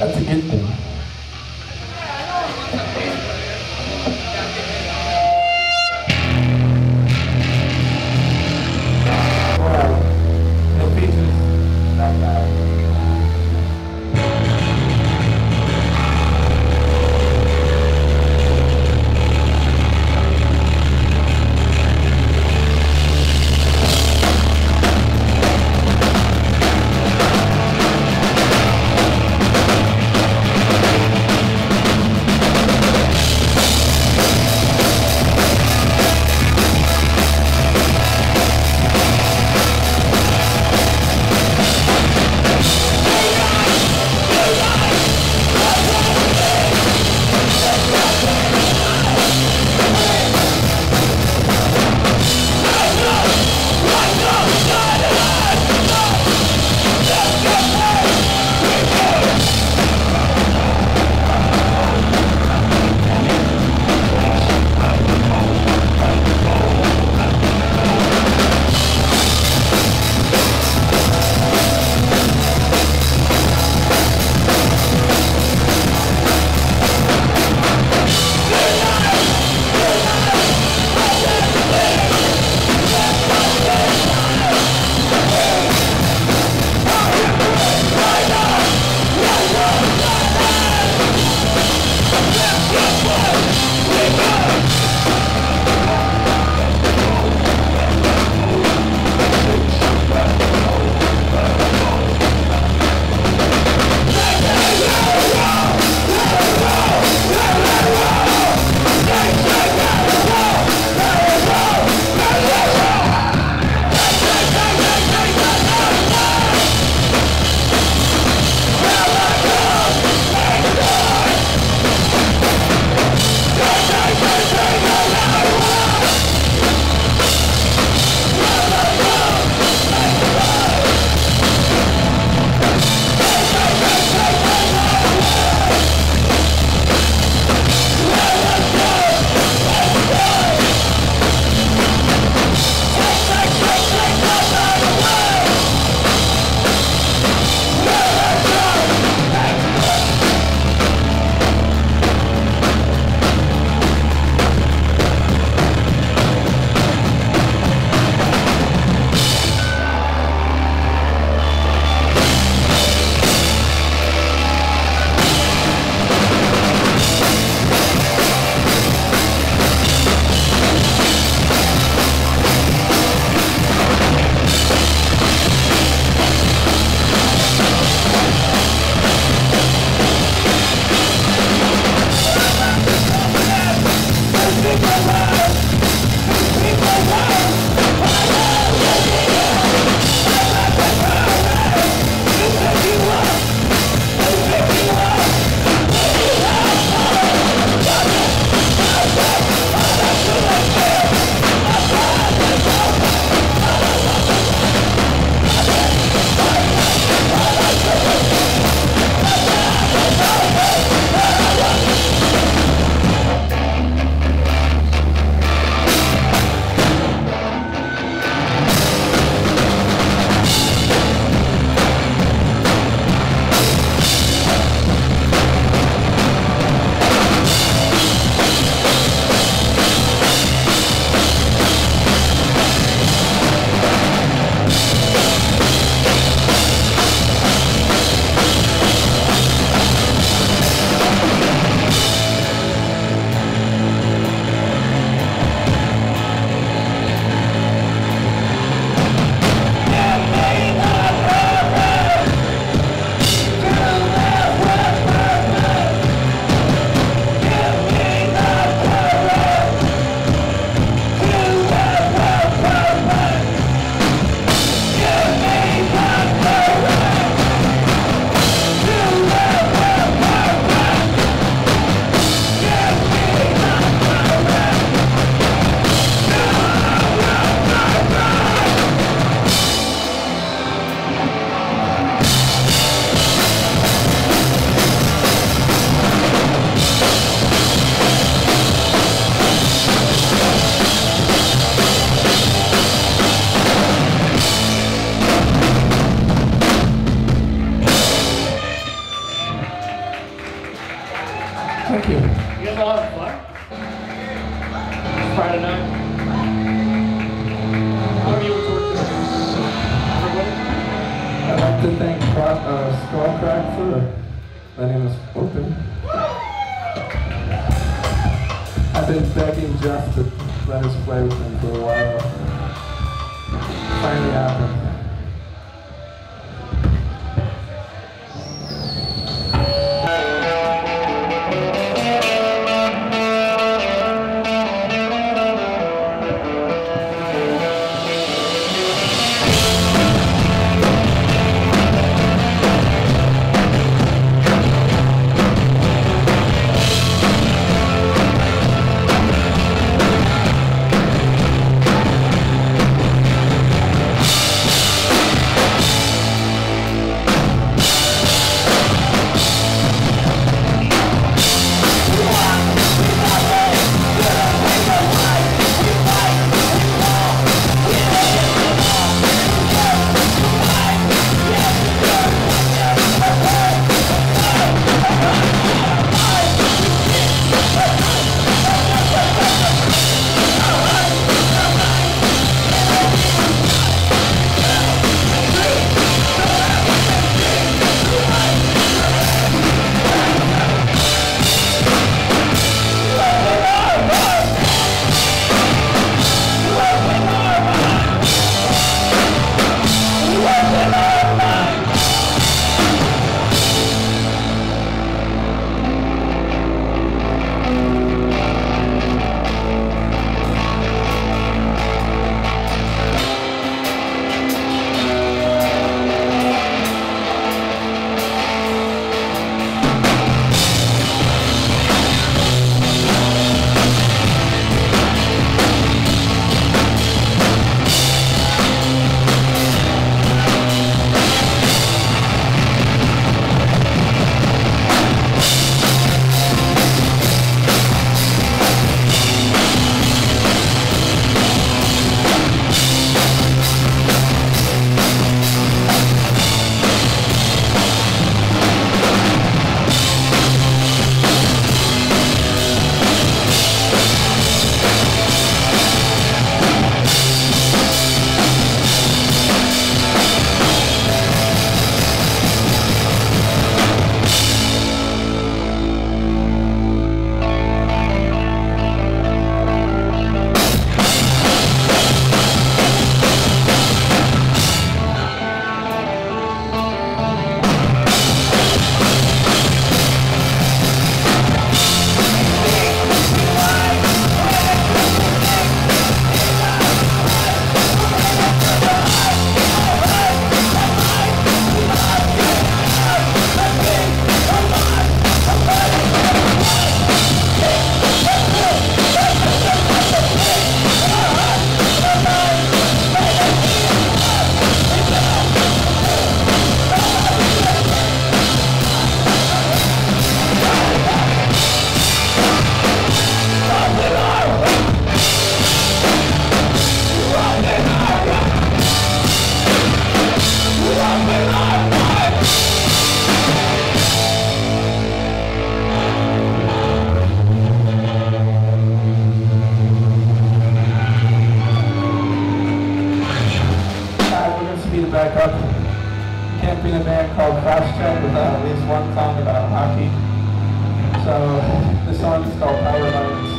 That's a good thing. Oh! developing a band called Vastra with uh, at least one song about hockey. So the song is called Power Lines.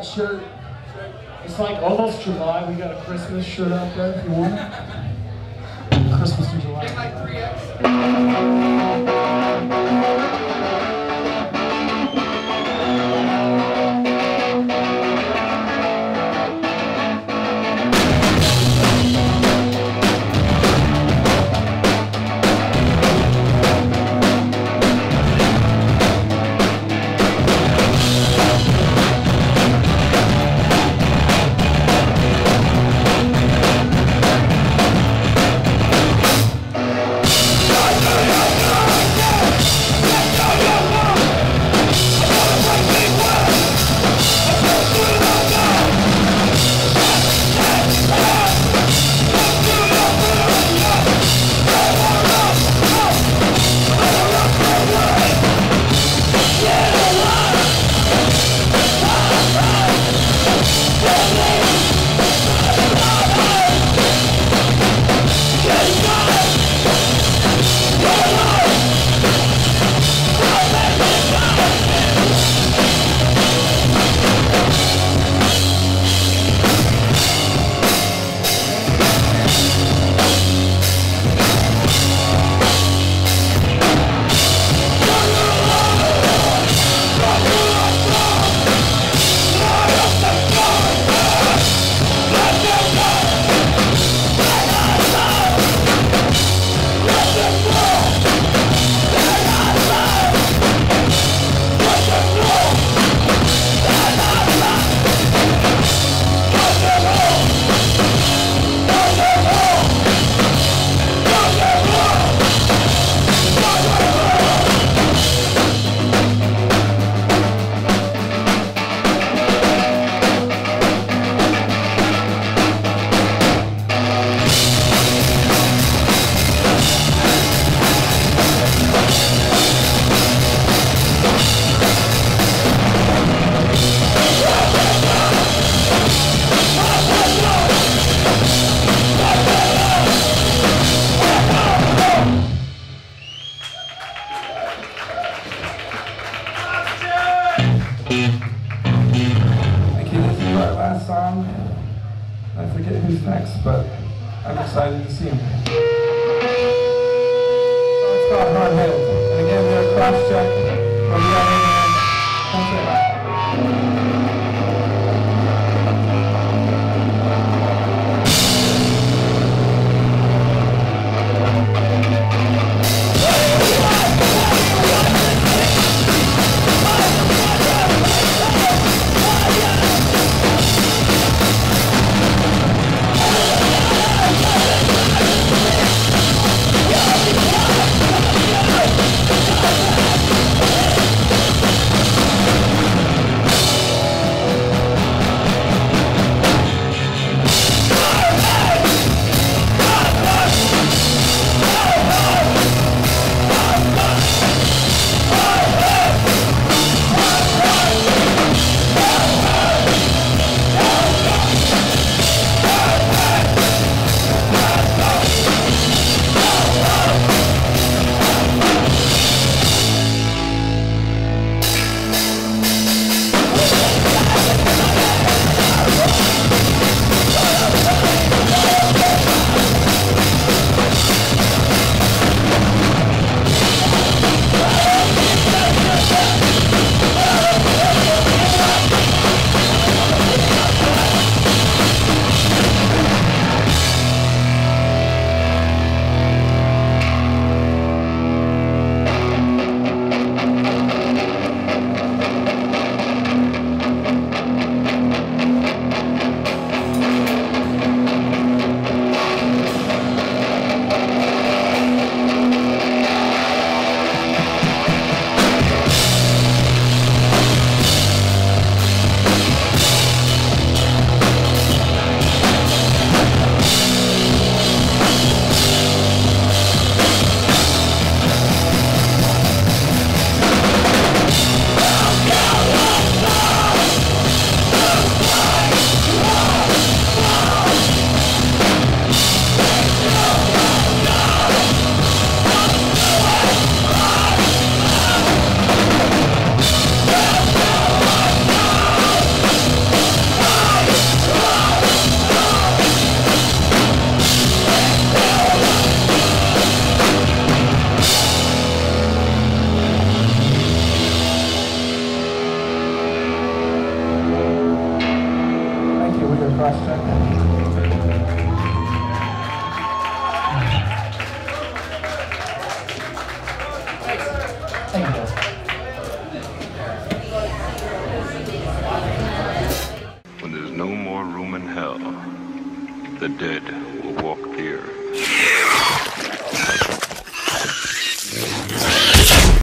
shirt. It's like almost July. We got a Christmas shirt out there if you want. Christmas in July. I Nikki, this is our last song. I forget who's next, but I'm excited to see him. So it's called Hard Head. And again, they're cross-checked. We'll be out